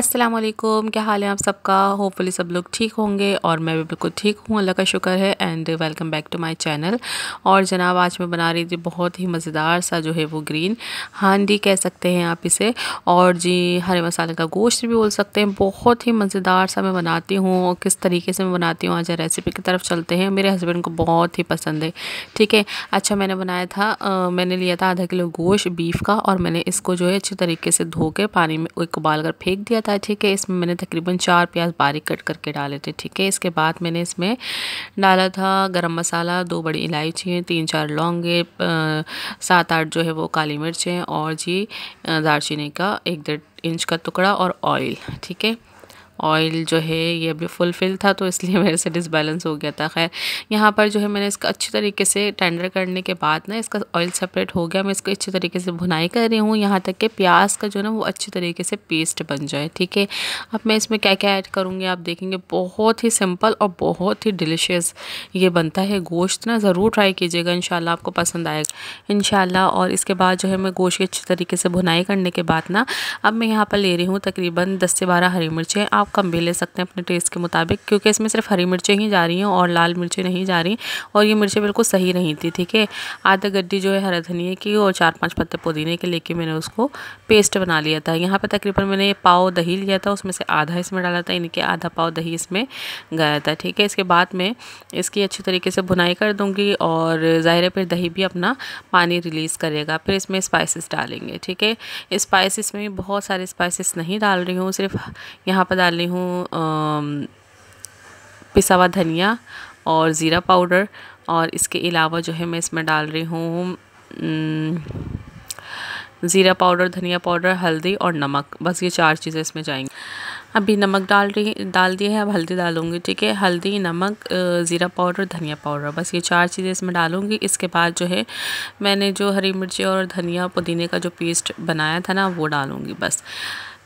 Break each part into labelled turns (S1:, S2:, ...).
S1: अस्सलाम वालेकुम क्या हाल है आप सबका? होपफुली सब लोग ठीक होंगे और मैं भी बिल्कुल ठीक हूँ। अल्लाह का शुक्र है and welcome back to my channel और जनाब आज मैं बना रही थी बहुत ही मज़ेदार सा जो है वो ग्रीन हांडी कह सकते हैं आप इसे। और जी हरे मसाले का गोश्त भी बोल सकते हैं। बहुत ही मज़ेदार सा मैं बनाती हूँ किस तरीके से मैं बनाती हूँ आज रेसिपी की तरफ़ चलते हैं। मेरे हस्बैंड को बहुत ही पसंद है। ठीक है अच्छा मैंने बनाया था आ, मैंने लिया था आधा किलो गोश्त बीफ का और मैंने इसको जो है अच्छे तरीके से धो के पानी में एक उबाल कर फेंक दिया था। ठीक है, इसमें मैंने तकरीबन चार प्याज बारीक कट करके डाले थे, ठीक है। इसके बाद मैंने इसमें डाला था गरम मसाला, दो बड़ी इलायची तीन चार लौंगे सात आठ जो है वो काली मिर्चें और जी दारचीनी का एक डेढ़ इंच का टुकड़ा और ऑयल, ठीक है। ऑयल जो है, ये अभी फुलफिल था तो इसलिए मेरे से डिसबैलेंस हो गया था। खैर, यहाँ पर जो है मैंने इसका अच्छी तरीके से टेंडर करने के बाद ना इसका ऑयल सेपरेट हो गया। मैं इसको अच्छी तरीके से भुनाई कर रही हूँ। यहाँ तक कि प्याज का जो ना, वो अच्छी तरीके से पेस्ट बन जाए, ठीक है? अब मैं इसमें क्या क्या ऐड करूँगी, आप देखेंगे, बहुत ही सिंपल और बहुत ही डिलीशियस ये बनता है गोश्त ना। ज़रूर ट्राई कीजिएगा इन आपको पसंद आएगा। इन और इसके बाद जो है मैं गोश्त की अच्छी तरीके से भुनाई करने के बाद ना, अब मैं यहाँ पर ले रही हूँ तकरीबन दस से बारह हरी मिर्चें। आप कम भी ले सकते हैं अपने टेस्ट के मुताबिक, क्योंकि इसमें सिर्फ़ हरी मिर्चें ही जा रही हैं और लाल मिर्चें नहीं जा रही और ये मिर्चें बिल्कुल सही नहीं थी, ठीक है? आधा गड्डी जो है हरा धनिया की और चार पाँच पत्ते पुदीने के लेके मैंने उसको पेस्ट बना लिया था। यहाँ पर तकरीबन मैंने पाव दही लिया था, उसमें से आधा इसमें डाला था इनके आधा पाव दही इसमें गया था, ठीक है? इसके बाद में इसकी अच्छी तरीके से बुनाई कर दूँगी और ज़ाहिर फिर दही भी अपना पानी रिलीज़ करेगा। फिर इसमें स्पाइसेस डालेंगे, ठीक है? स्पाइसेस में बहुत सारे स्पाइसेस नहीं डाल रही हूँ, सिर्फ़ यहाँ पर डाल रही हूँ पिसा हुआ धनिया और ज़ीरा पाउडर और इसके अलावा जो है मैं इसमें डाल रही हूँ ज़ीरा पाउडर, धनिया पाउडर, हल्दी और नमक। बस ये चार चीज़ें इसमें जाएँगी। अभी नमक डाल रही, डाल दिए है, अब हल्दी डालूँगी, ठीक है? हल्दी, नमक ज़ीरा पाउडर, धनिया पाउडर, बस ये चार चीज़ें इसमें डालूँगी। इसके बाद जो है मैंने जो हरी मिर्ची और धनिया पुदीने का जो पेस्ट बनाया था ना, वो डालूँगी, बस।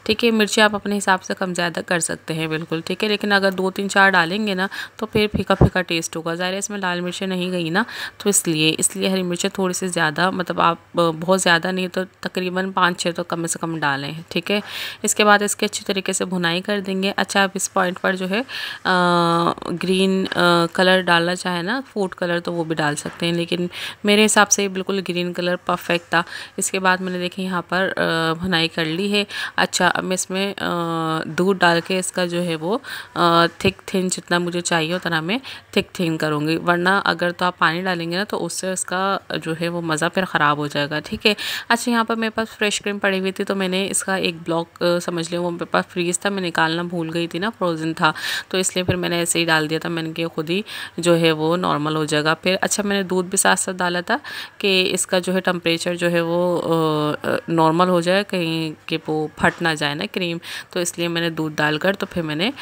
S1: ठीक है, मिर्ची आप अपने हिसाब से कम ज़्यादा कर सकते हैं, बिल्कुल ठीक है, लेकिन अगर दो तीन चार डालेंगे ना तो फिर फीका फीका टेस्ट होगा। ज़ाहिर इसमें लाल मिर्चें नहीं गई ना तो इसलिए इसलिए हरी मिर्चें थोड़ी सी ज़्यादा मतलब आप बहुत ज़्यादा नहीं तो तकरीबन पाँच छः तो कम से कम डालें, ठीक है। इसके बाद इसके अच्छी तरीके से भुनाई कर देंगे। अच्छा आप इस पॉइंट पर जो है ग्रीन कलर डालना चाहे ना फ़ूड कलर तो वो भी डाल सकते हैं, लेकिन मेरे हिसाब से बिल्कुल ग्रीन कलर परफेक्ट था। इसके बाद मैंने देखे यहाँ पर भुनाई कर ली है। अच्छा अब मैं इसमें दूध डाल के इसका जो है वो थिक थिन जितना मुझे चाहिए उतना मैं थिक थिन करूँगी। वरना अगर तो आप पानी डालेंगे ना तो उससे उसका जो है वो मज़ा फिर ख़राब हो जाएगा, ठीक है? अच्छा यहाँ पर मेरे पास फ्रेश क्रीम पड़ी हुई थी तो मैंने इसका एक ब्लॉक समझ लिया वो मेरे पास फ्रीज़ था मैं निकालना भूल गई थी ना, फ्रोज़न था। तो इसलिए फिर मैंने ऐसे ही डाल दिया था, मैंने कि खुद ही जो है वो नॉर्मल हो जाएगा। फिर अच्छा मैंने दूध भी साथ साथ डाला था कि इसका जो है टम्परेचर जो है वो नॉर्मल हो जाए, कहीं कि वो फट ना जाए। ना, क्रीम तो इसलिए मैंने दूध डालकर तो फिर मैंने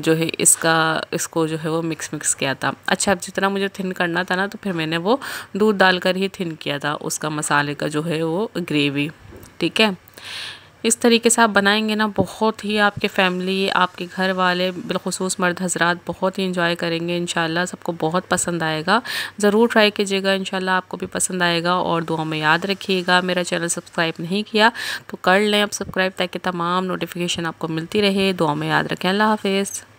S1: जो है इसका, इसको जो है वो मिक्स मिक्स किया था। अच्छा अब जितना मुझे थिन करना था ना तो फिर मैंने वो दूध डालकर ही थिन किया था, उसका मसाले का जो है वो ग्रेवी, ठीक है? इस तरीके से आप बनाएँगे ना, बहुत ही आपके फैमिली आपके घर वाले बिलखसूस मर्द हजरात बहुत ही इंजॉय करेंगे इन सबको बहुत पसंद आएगा। ज़रूर ट्राई कीजिएगा इन आपको भी पसंद आएगा और दुआ में याद रखिएगा। मेरा चैनल सब्सक्राइब नहीं किया तो कर लें आप सब्सक्राइब ताकि तमाम नोटिफिकेशन आपको मिलती रहे। दुआ में याद रखें, अल्लाह हाफिज़।